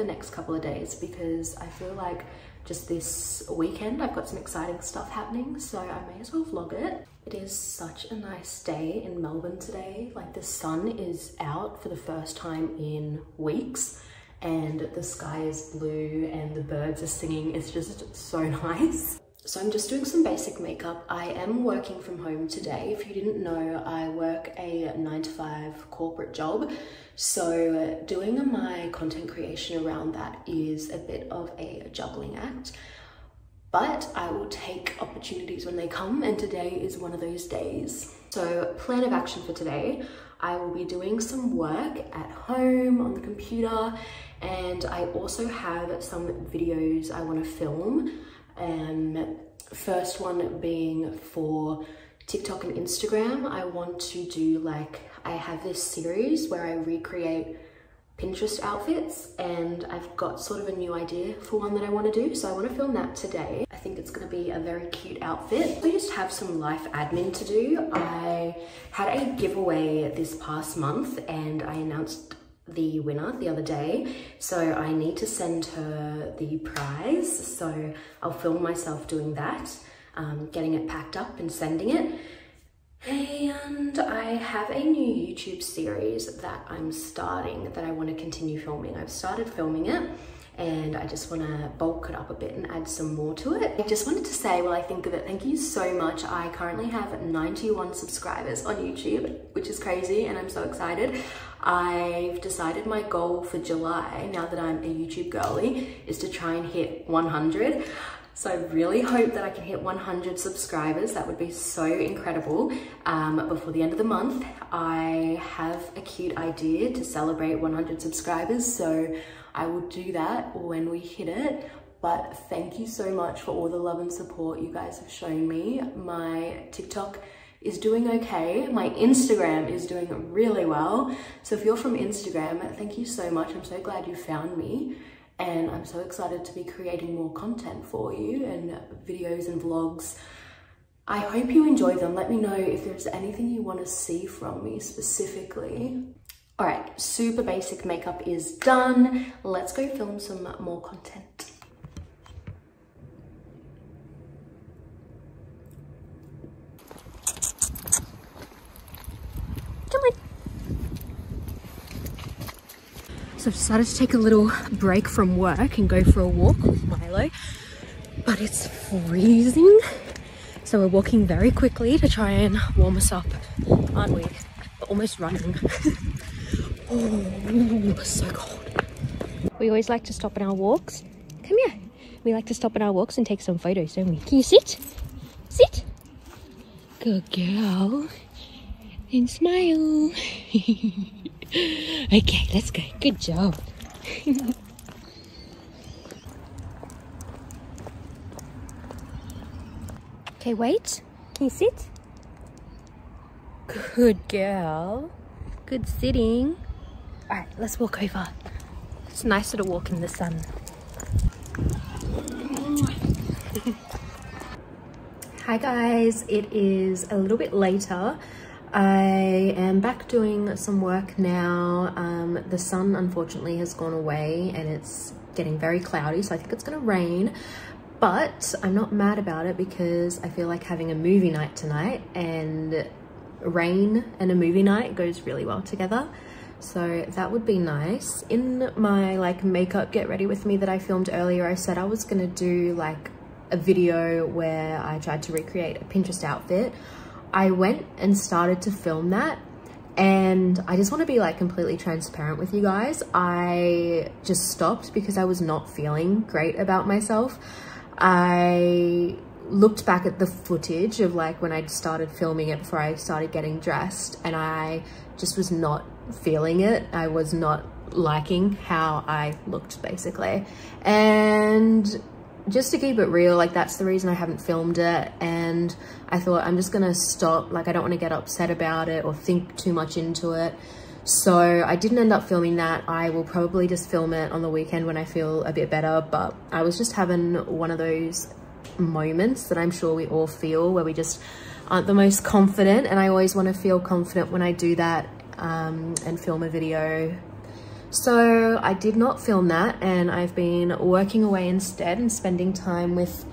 the next couple of days because I feel like just this weekend I've got some exciting stuff happening so I may as well vlog it. It is such a nice day in Melbourne today. Like the sun is out for the first time in weeks and the sky is blue and the birds are singing. It's just so nice. So I'm just doing some basic makeup. I am working from home today. If you didn't know, I work a nine to five corporate job. So doing my content creation around that is a bit of a juggling act, but I will take opportunities when they come and today is one of those days. So plan of action for today, I will be doing some work at home on the computer and I also have some videos I want to film um, first one being for TikTok and Instagram. I want to do like, I have this series where I recreate Pinterest outfits and I've got sort of a new idea for one that I want to do. So I want to film that today. I think it's going to be a very cute outfit. We just have some life admin to do. I had a giveaway this past month and I announced the winner the other day. So I need to send her the prize. So I'll film myself doing that, um, getting it packed up and sending it. And I have a new YouTube series that I'm starting that I want to continue filming. I've started filming it and I just want to bulk it up a bit and add some more to it. I just wanted to say, while I think of it, thank you so much. I currently have 91 subscribers on YouTube, which is crazy and I'm so excited. I've decided my goal for July, now that I'm a YouTube girly, is to try and hit 100. So I really hope that I can hit 100 subscribers. That would be so incredible. Um, before the end of the month, I have a cute idea to celebrate 100 subscribers. So I will do that when we hit it. But thank you so much for all the love and support you guys have shown me. My TikTok is doing okay. My Instagram is doing really well. So if you're from Instagram, thank you so much. I'm so glad you found me and I'm so excited to be creating more content for you and videos and vlogs. I hope you enjoy them. Let me know if there's anything you want to see from me specifically. All right, super basic makeup is done. Let's go film some more content. So I've decided to take a little break from work and go for a walk with Milo, but it's freezing. So we're walking very quickly to try and warm us up, aren't we? We're almost running. oh, so cold. We always like to stop on our walks. Come here. We like to stop on our walks and take some photos, don't we? Can you sit? Sit. Good girl. And smile. okay, let's go. Good job. okay, wait. Can you sit? Good girl. Good sitting. All right, let's walk over. It's nicer to walk in the sun. Hi guys, it is a little bit later. I am back doing some work now. Um, the sun unfortunately has gone away and it's getting very cloudy, so I think it's gonna rain. But I'm not mad about it because I feel like having a movie night tonight and rain and a movie night goes really well together. So that would be nice. In my like makeup get ready with me that I filmed earlier, I said I was gonna do like a video where I tried to recreate a Pinterest outfit. I went and started to film that and I just want to be like completely transparent with you guys. I just stopped because I was not feeling great about myself. I looked back at the footage of like when I started filming it before I started getting dressed and I just was not feeling it. I was not liking how I looked basically. And just to keep it real, like that's the reason I haven't filmed it. And I thought I'm just gonna stop. Like I don't want to get upset about it or think too much into it. So I didn't end up filming that. I will probably just film it on the weekend when I feel a bit better. But I was just having one of those moments that I'm sure we all feel where we just aren't the most confident. And I always want to feel confident when I do that um, and film a video So I did not film that and I've been working away instead and spending time with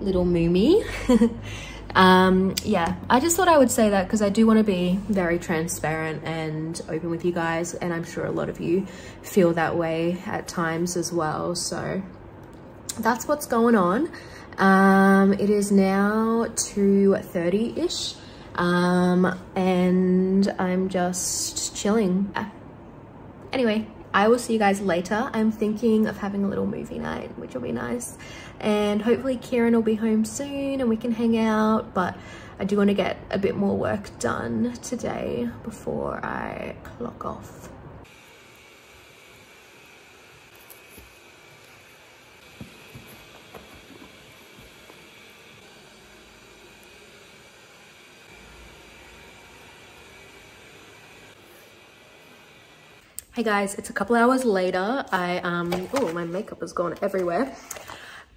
little Moomy. um, yeah, I just thought I would say that because I do want to be very transparent and open with you guys and I'm sure a lot of you feel that way at times as well. So that's what's going on. Um, it is now 2.30ish um, and I'm just chilling. Anyway, I will see you guys later. I'm thinking of having a little movie night, which will be nice. And hopefully Kieran will be home soon and we can hang out, but I do want to get a bit more work done today before I clock off. Hey guys, it's a couple hours later. I, um, oh, my makeup has gone everywhere.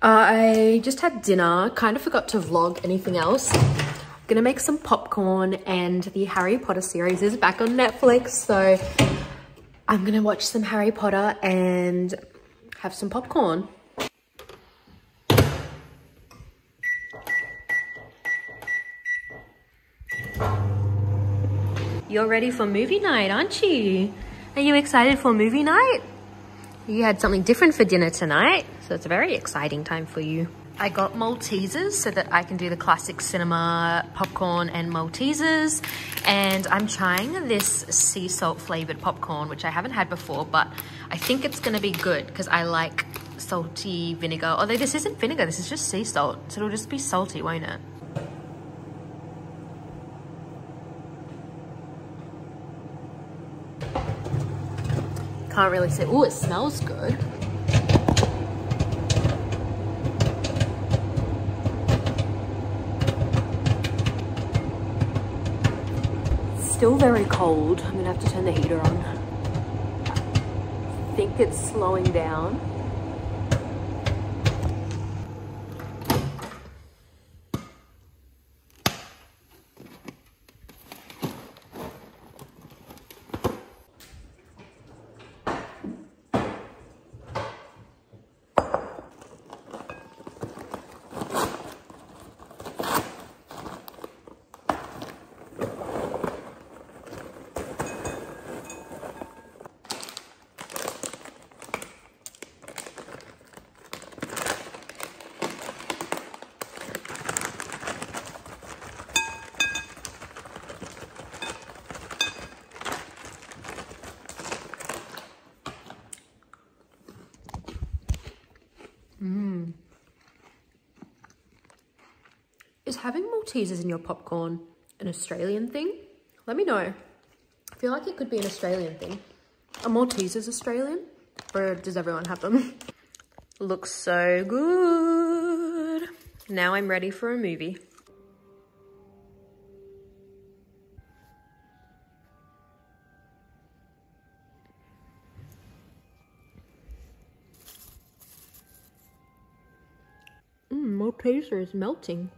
I just had dinner, kind of forgot to vlog anything else. I'm Gonna make some popcorn and the Harry Potter series is back on Netflix. So I'm gonna watch some Harry Potter and have some popcorn. You're ready for movie night, aren't you? Are you excited for movie night? You had something different for dinner tonight, so it's a very exciting time for you. I got Maltesers so that I can do the classic cinema popcorn and Maltesers. And I'm trying this sea salt flavored popcorn, which I haven't had before, but I think it's gonna be good because I like salty vinegar. Although this isn't vinegar, this is just sea salt. So it'll just be salty, won't it? Can't really say. Oh, it smells good. Still very cold. I'm gonna have to turn the heater on. I think it's slowing down. Is having Maltesers in your popcorn an Australian thing? Let me know. I feel like it could be an Australian thing. Are Maltesers Australian? Or does everyone have them? Looks so good. Now I'm ready for a movie. Mmm, Malteser is melting.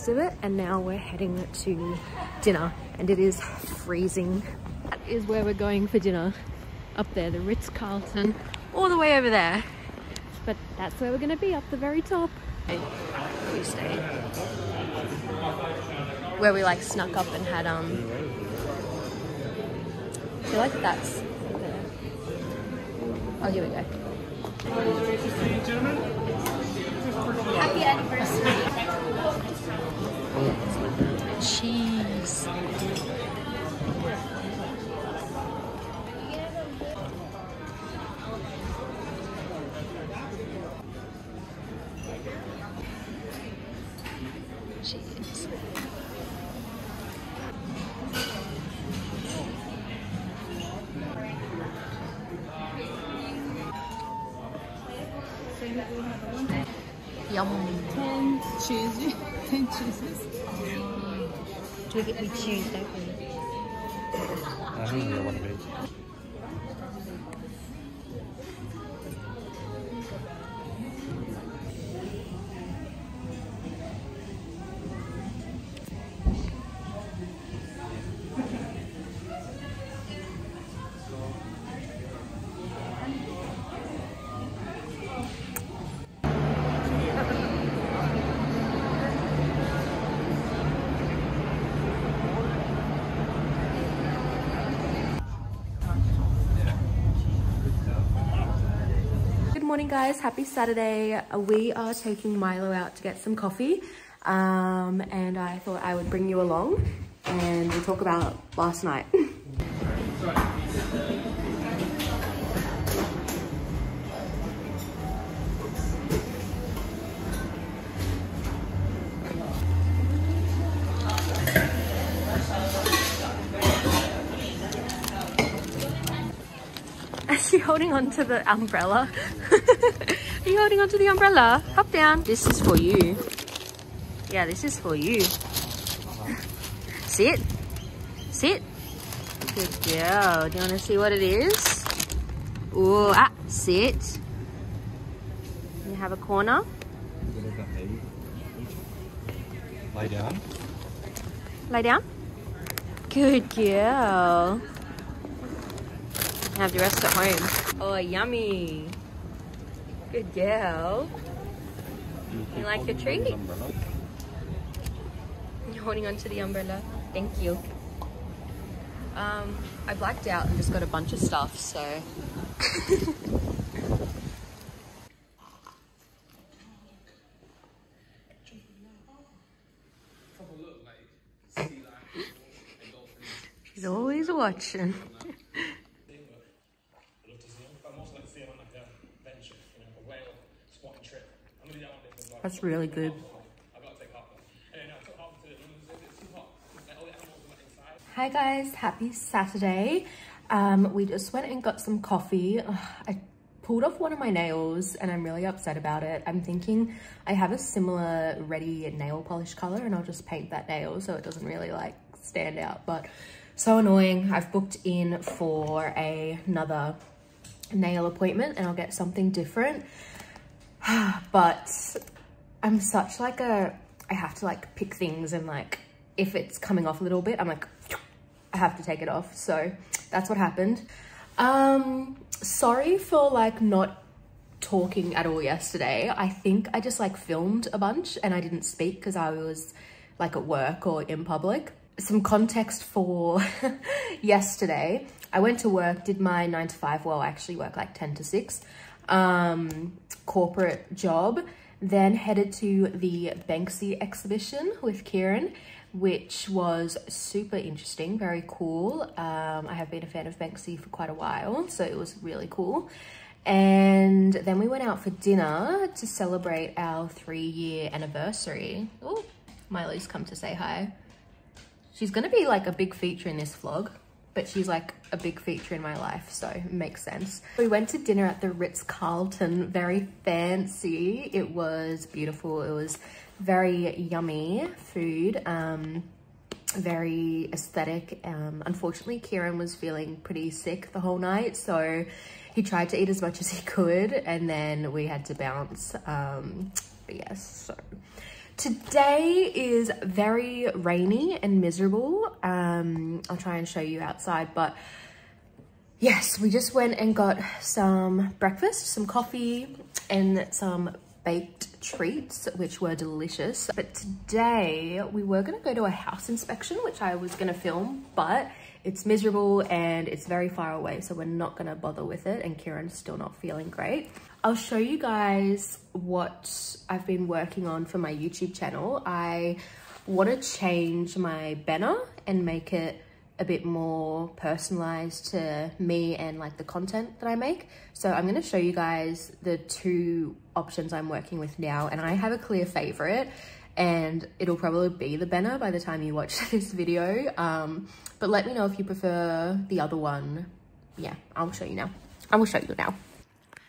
Banksy exhibit and now we're heading to dinner and it is freezing. That is where we're going for dinner. Up there, the Ritz-Carlton, all the way over there. But that's where we're gonna be, up the very top. We stayed. Where we like snuck up and had, um, I feel like that's there. Oh, here we go. Happy anniversary. Cheese. Cheese. Yum. Ten cheese. Ten cheeses. We get we choose, don't we? I want to be. Morning guys, happy Saturday. We are taking Milo out to get some coffee um, and I thought I would bring you along and we'll talk about last night. Is she holding on to the umbrella? Are you holding on to the umbrella? Hop down. This is for you. Yeah, this is for you. Sit. Sit. Good girl. Do you want to see what it is? Ooh, ah, sit. You have a corner. Lay down. Lay down. Good girl. Have the rest at home. Oh, yummy. Good girl. You like your treat? You're holding onto the umbrella. Thank you. Um, I blacked out and just got a bunch of stuff, so. She's always watching. That's really good. Hi guys, happy Saturday. Um, we just went and got some coffee. Ugh, I pulled off one of my nails and I'm really upset about it. I'm thinking I have a similar ready nail polish color and I'll just paint that nail so it doesn't really like stand out. But so annoying. I've booked in for a, another nail appointment and I'll get something different. but I'm such like a, I have to like pick things and like, if it's coming off a little bit, I'm like, I have to take it off. So that's what happened. Um, sorry for like not talking at all yesterday. I think I just like filmed a bunch and I didn't speak because I was like at work or in public. Some context for yesterday. I went to work, did my nine to five, well, I actually work like 10 to six, um, corporate job, then headed to the Banksy exhibition with Kieran, which was super interesting, very cool. Um, I have been a fan of Banksy for quite a while, so it was really cool. And then we went out for dinner to celebrate our three year anniversary. Oh, Milo's come to say hi. She's gonna be like a big feature in this vlog, but she's like a big feature in my life, so it makes sense. We went to dinner at the Ritz-Carlton, very fancy. It was beautiful. It was very yummy food, um, very aesthetic. Um, unfortunately, Kieran was feeling pretty sick the whole night, so he tried to eat as much as he could, and then we had to bounce. Um, Today is very rainy and miserable. Um, I'll try and show you outside, but yes, we just went and got some breakfast, some coffee and some baked treats, which were delicious. But today we were gonna go to a house inspection, which I was gonna film, but it's miserable and it's very far away, so we're not gonna bother with it. And Kieran's still not feeling great. I'll show you guys what I've been working on for my YouTube channel. I want to change my banner and make it a bit more personalized to me and like the content that I make. So I'm going to show you guys the two options I'm working with now and I have a clear favorite and it'll probably be the banner by the time you watch this video. Um, but let me know if you prefer the other one. Yeah, I'll show you now. I will show you now.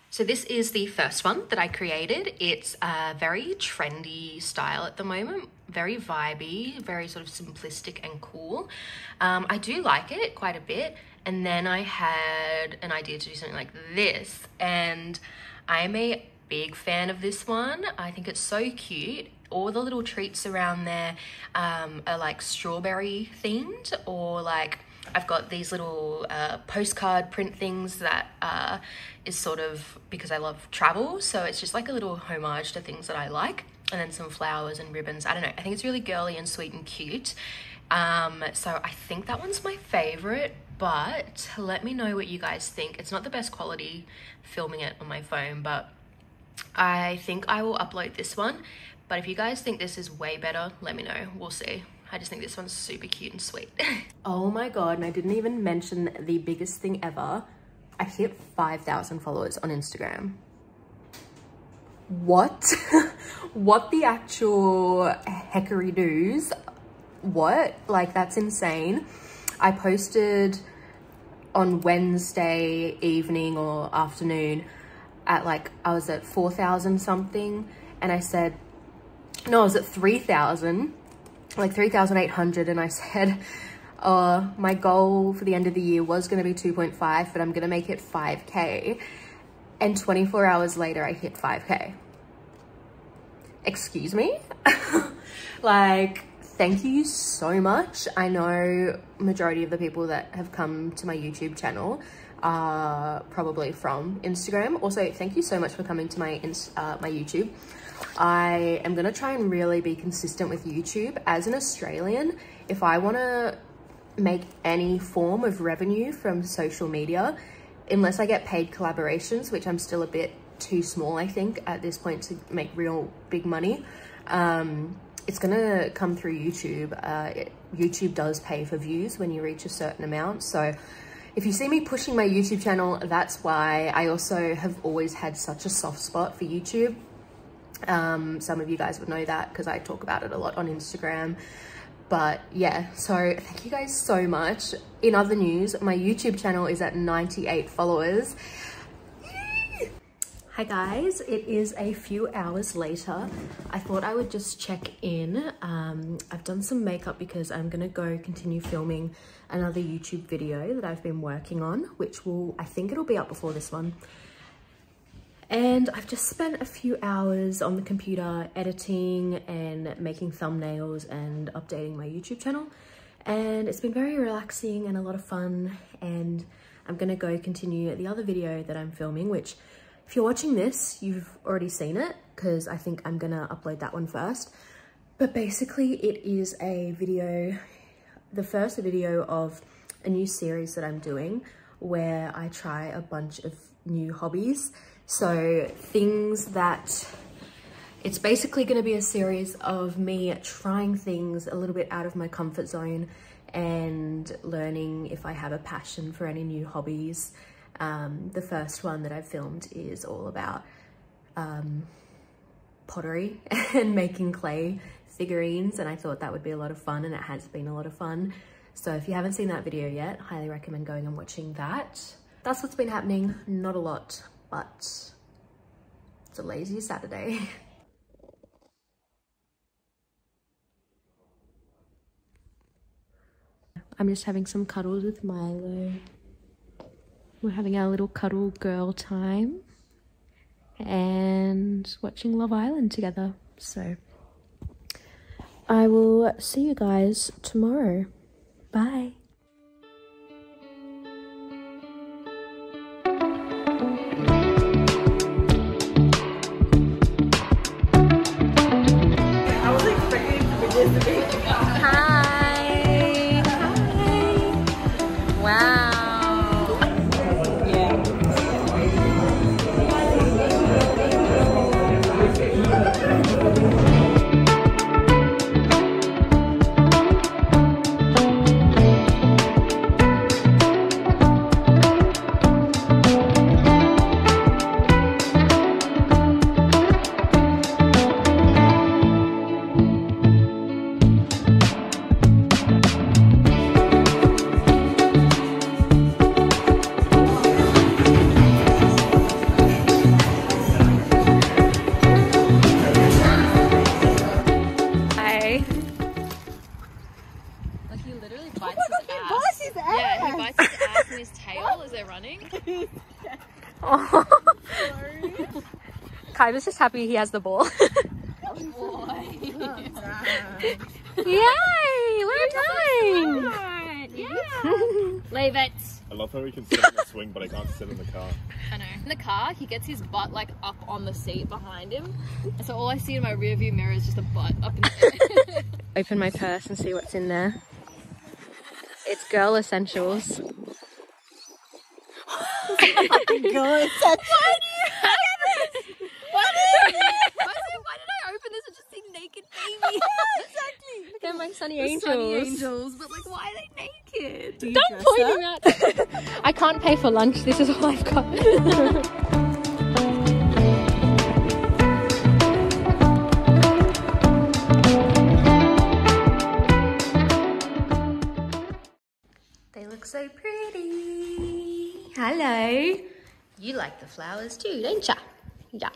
So this is the first one that I created. It's a very trendy style at the moment, very vibey, very sort of simplistic and cool. Um, I do like it quite a bit. And then I had an idea to do something like this. And I'm a big fan of this one. I think it's so cute. All the little treats around there um, are like strawberry themed or like I've got these little uh, postcard print things that uh, is sort of because I love travel. So it's just like a little homage to things that I like. And then some flowers and ribbons. I don't know. I think it's really girly and sweet and cute. Um, so I think that one's my favorite. But let me know what you guys think. It's not the best quality filming it on my phone, but I think I will upload this one. But if you guys think this is way better, let me know. We'll see. I just think this one's super cute and sweet. oh my god, and I didn't even mention the biggest thing ever. I hit 5,000 followers on Instagram. What? what the actual heckery doos? What? Like, that's insane. I posted on Wednesday evening or afternoon at like, I was at 4,000 something. And I said, no, I was at 3,000 like 3,800 and I said, uh, my goal for the end of the year was going to be 2.5, but I'm going to make it 5K. And 24 hours later, I hit 5K. Excuse me? like, thank you so much. I know majority of the people that have come to my YouTube channel are probably from Instagram. Also, thank you so much for coming to my, uh, my YouTube. I am gonna try and really be consistent with YouTube. As an Australian, if I wanna make any form of revenue from social media, unless I get paid collaborations, which I'm still a bit too small, I think, at this point to make real big money, um, it's gonna come through YouTube. Uh, it, YouTube does pay for views when you reach a certain amount. So if you see me pushing my YouTube channel, that's why I also have always had such a soft spot for YouTube. Um, some of you guys would know that because I talk about it a lot on Instagram. But yeah, so thank you guys so much. In other news, my YouTube channel is at 98 followers. Hi guys, it is a few hours later. I thought I would just check in. Um, I've done some makeup because I'm gonna go continue filming another YouTube video that I've been working on, which will, I think it'll be up before this one. And I've just spent a few hours on the computer editing and making thumbnails and updating my YouTube channel. And it's been very relaxing and a lot of fun. And I'm gonna go continue the other video that I'm filming, which if you're watching this, you've already seen it because I think I'm gonna upload that one first. But basically it is a video, the first video of a new series that I'm doing where I try a bunch of new hobbies so things that, it's basically gonna be a series of me trying things a little bit out of my comfort zone and learning if I have a passion for any new hobbies. Um, the first one that I've filmed is all about um, pottery and making clay figurines and I thought that would be a lot of fun and it has been a lot of fun. So if you haven't seen that video yet, highly recommend going and watching that. That's what's been happening, not a lot but it's a lazy Saturday. I'm just having some cuddles with Milo. We're having our little cuddle girl time and watching Love Island together. So I will see you guys tomorrow. Bye. Wow. Kyber's just happy he has the ball. Yay! We're done! Leave it. I love how he can sit on the swing, but I can't sit in the car. I know. In the car, he gets his butt like up on the seat behind him. And so all I see in my rear view mirror is just a butt up in the air. Open my purse and see what's in there. It's girl essentials. Why did, why did I open this and just see naked baby? exactly. They're my Sonny Sonny angels. angels, but like, why are they naked? Don't point him out. I can't pay for lunch. This is all I've got. You like the flowers too, don't ya? Yeah.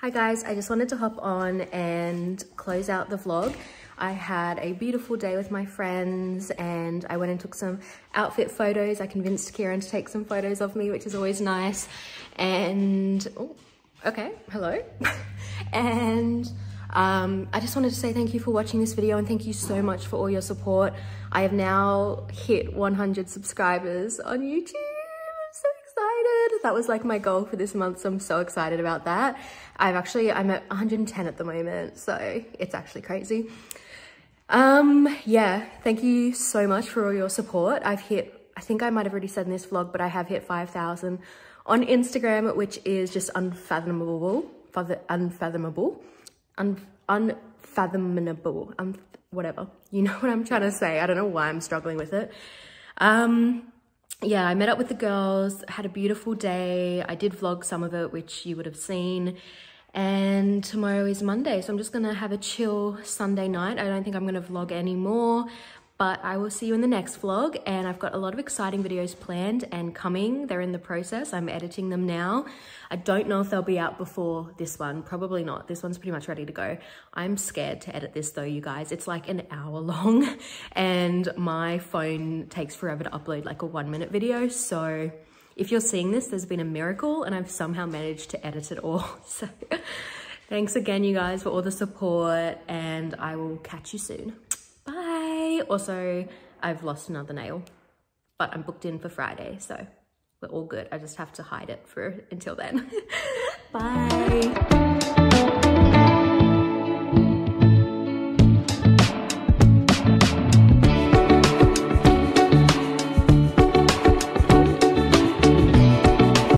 Hi guys, I just wanted to hop on and close out the vlog. I had a beautiful day with my friends and I went and took some outfit photos. I convinced Kieran to take some photos of me, which is always nice. And, oh, okay, hello. and um, I just wanted to say thank you for watching this video and thank you so much for all your support. I have now hit 100 subscribers on YouTube. That was like my goal for this month, so I'm so excited about that. I've actually, I'm at 110 at the moment, so it's actually crazy. Um, yeah, thank you so much for all your support. I've hit, I think I might have already said in this vlog, but I have hit 5,000 on Instagram, which is just unfathomable, unfathomable, un- unfathomable, un- whatever. You know what I'm trying to say. I don't know why I'm struggling with it. Um, yeah, I met up with the girls, had a beautiful day. I did vlog some of it, which you would have seen. And tomorrow is Monday, so I'm just gonna have a chill Sunday night. I don't think I'm gonna vlog anymore, but I will see you in the next vlog. And I've got a lot of exciting videos planned and coming. They're in the process. I'm editing them now. I don't know if they'll be out before this one. Probably not. This one's pretty much ready to go. I'm scared to edit this though, you guys. It's like an hour long and my phone takes forever to upload like a one minute video. So if you're seeing this, there's been a miracle and I've somehow managed to edit it all. So thanks again, you guys, for all the support and I will catch you soon. Also, I've lost another nail, but I'm booked in for Friday. So we're all good. I just have to hide it for until then. Bye.